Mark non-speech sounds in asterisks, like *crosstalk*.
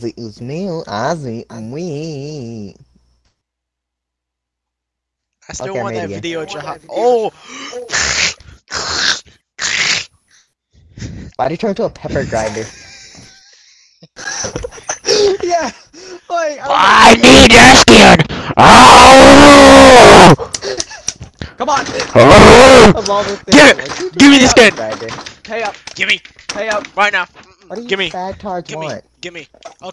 Ozzy Usmil, Ozzy, we. I still Okay, want that it again. video, Jaha. Oh! Why'd you turn into a pepper grinder? *laughs* yeah! Like, I need your skin! Oh! Come on! oh! Of all the things, Give it! Give me the does skin! grinder? Pay up! Gimme! Pay up! Right now! What do you Gimme. fag tards Gimme! want? Gimme! Okay.